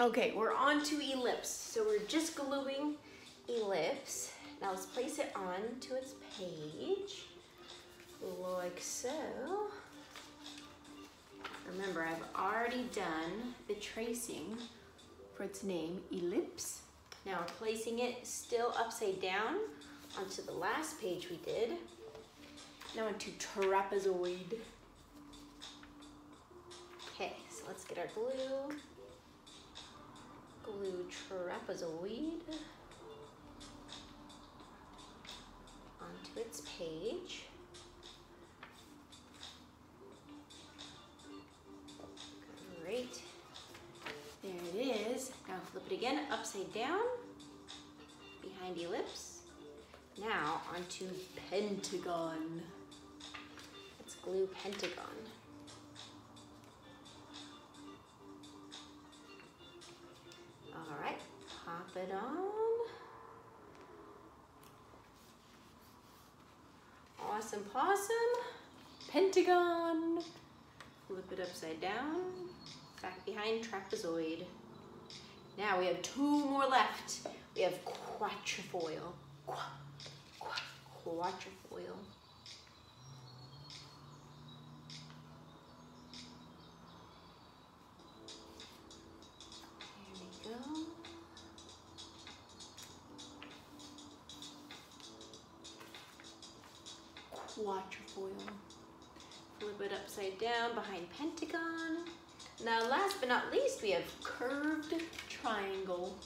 Okay, we're on to ellipse. So we're just gluing ellipse. Now let's place it on to its page, like so. Remember, I've already done the tracing for its name, ellipse. Now we're placing it still upside down onto the last page we did. Now onto trapezoid. Okay, so let's get our glue. Trapezoid onto its page. Great. There it is. Now flip it again, upside down, behind ellipse. Now onto pentagon. Let's glue pentagon. Pop it on. Awesome possum, pentagon. Flip it upside down, back behind trapezoid. Now we have two more left. We have quatrefoil. Qu qu quatrefoil. Quatrefoil. Flip it upside down behind pentagon. Now last but not least, we have curved triangle.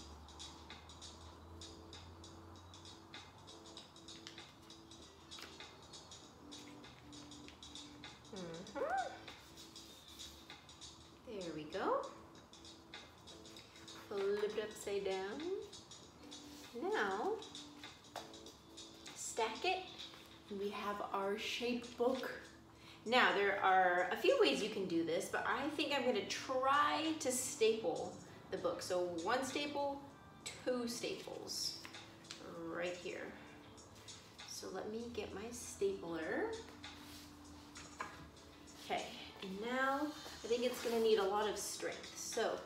Mm -hmm. There we go. Flip it upside down. Now, stack it. We have our shape book. Now, there are a few ways you can do this, but I think I'm gonna try to staple the book. So one staple, two staples right here. So let me get my stapler. Okay, and now I think it's gonna need a lot of strength. So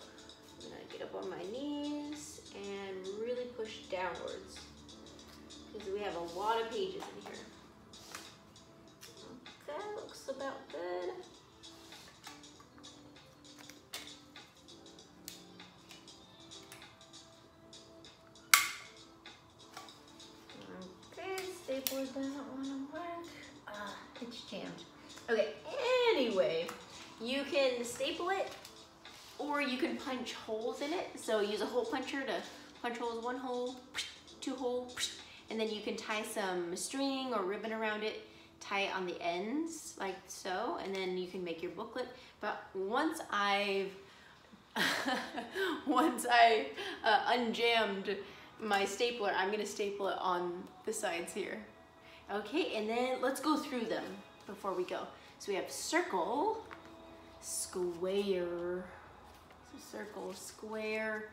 I'm gonna get up on my knees and really push downwards because we have a lot of pages in here. About good. Okay, stapler doesn't want to work. Ah, it's jammed. Okay, anyway, you can staple it or you can punch holes in it. So use a hole puncher to punch holes, one hole, two hole, and then you can tie some string or ribbon around it, tie it on the ends like so, and then you can make your booklet. But once I've once I uh, unjammed my stapler, I'm gonna staple it on the sides here. Okay, and then let's go through them before we go. So we have circle, square, so circle, square,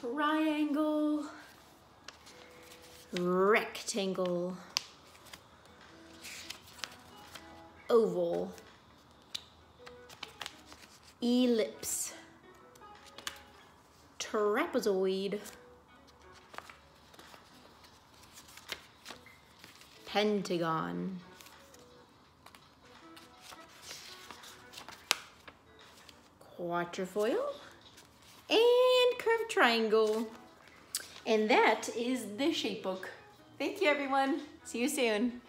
triangle, rectangle, oval, ellipse, trapezoid, pentagon, quatrefoil, and curved triangle. And that is the shape book. Thank you everyone. See you soon.